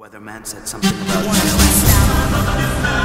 Weatherman said something about.